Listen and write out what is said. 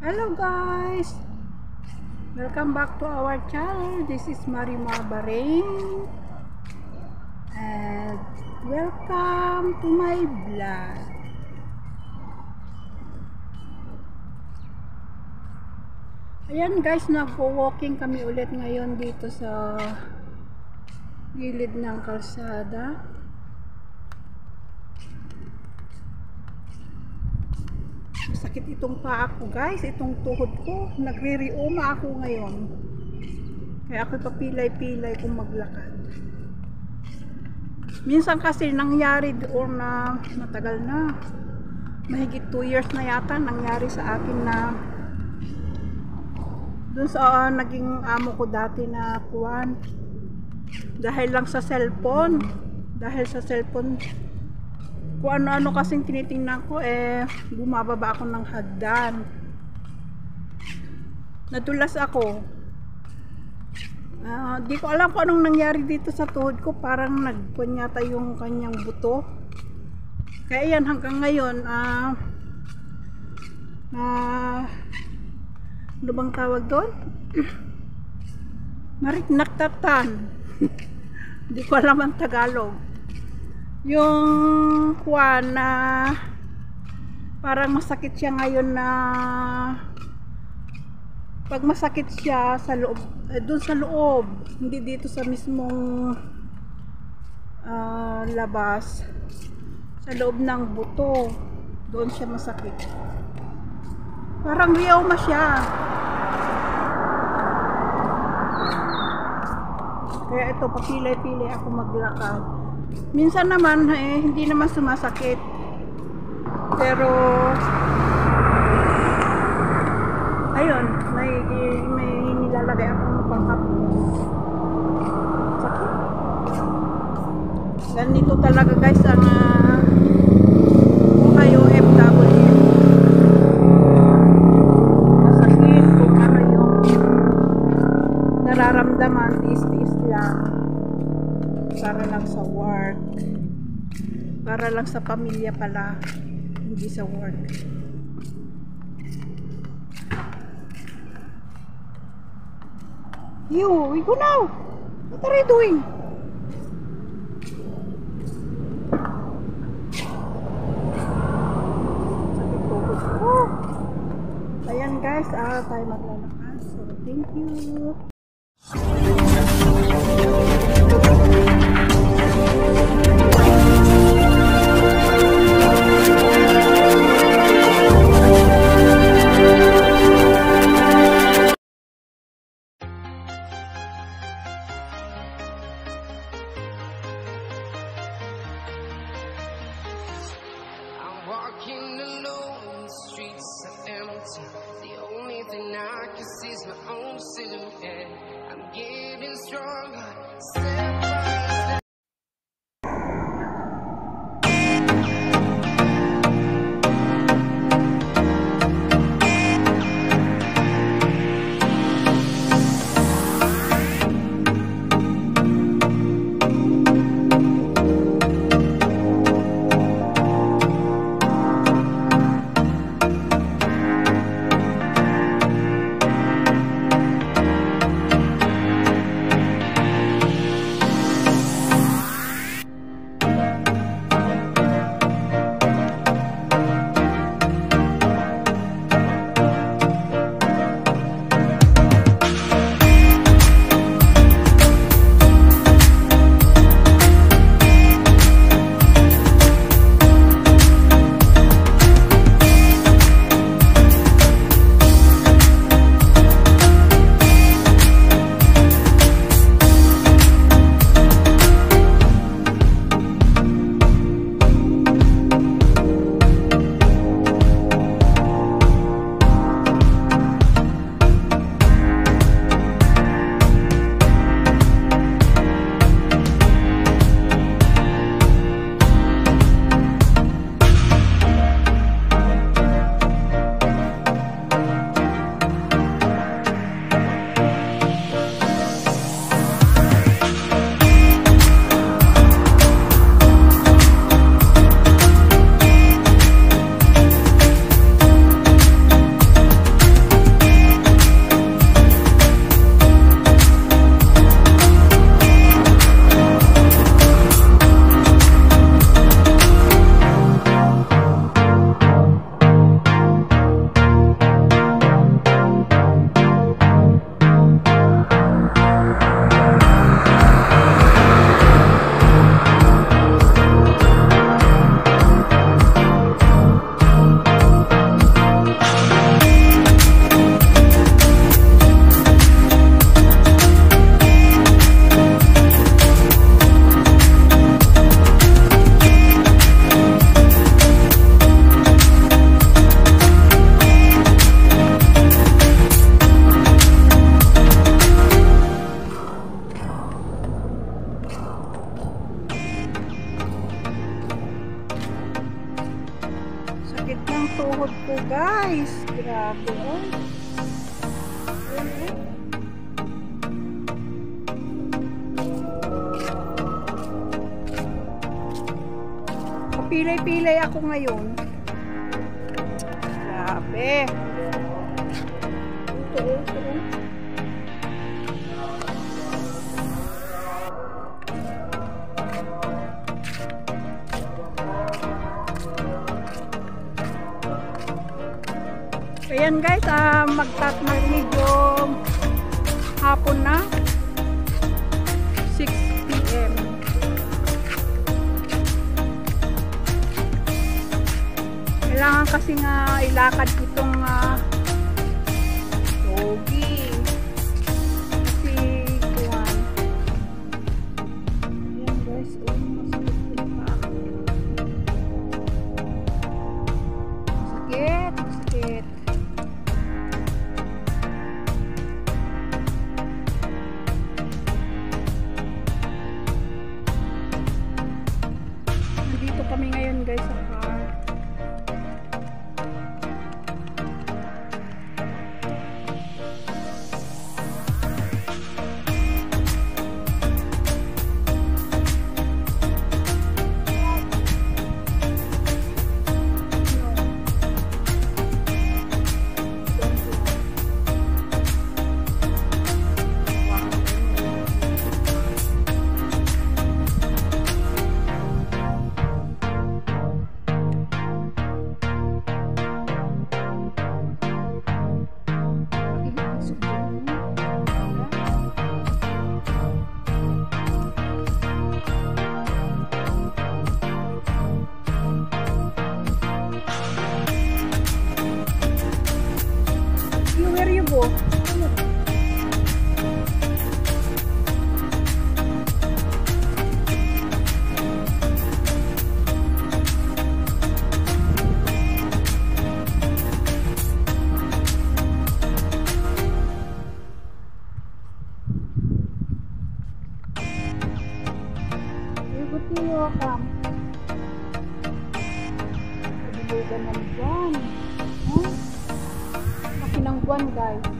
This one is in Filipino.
Hello guys! Welcome back to our channel. This is Marima Bahrain. And welcome to my vlog. Ayan guys, nagwo-walking kami ulit ngayon dito sa gilid ng kalsada. Masakit itong paa ko guys, itong tuhod ko. Nagre-reuma ako ngayon. Kaya ako papilay-pilay kung maglakad. Minsan kasi nangyari doon na matagal na. Mahigit 2 years na yata nangyari sa akin na doon sa uh, naging amo ko dati na kuwan dahil lang sa cellphone dahil sa cellphone kung ano-ano kasing tinitingnan ko eh bumababa ako ng hagdan nadulas ako uh, di ko alam kung anong nangyari dito sa tuhod ko parang nagpunyata yung kanyang buto kaya yan hanggang ngayon ah uh, uh, ano bang tawag doon? Mariknaktatan. Hindi ko alam ang Tagalog. Yung kuwan parang masakit siya ngayon na pag masakit siya sa loob, eh, doon sa loob, hindi dito sa mismong uh, labas, sa loob ng buto, doon siya masakit. Parang riyoma siya. Kaya ito, papilay-pilay ako maglakad. Minsan naman, eh, hindi naman sumasakit. Pero, ayun, may, may nilalagay akong pangkapos. Sakit. Ganito talaga guys ang uh, Lang sa pamilya pala. Hindi sa work. You, we go now. What are you doing? Ko. Ayan guys, ah, tayo maglalakad. So, thank you. Guys. Grabe, oh. Ayan, oh. Kapilay-pilay ako ngayon. Grabe. Ito, ito, ito. Ayan guys, ah, magtat medyo hapon na. 6 p.m. Kailangan kasi nga ilakad itong uh, doggy. Kami ngayon guys sa to your camp. Pagbugan ng buwan. Huh? Laki ng buwan, guys.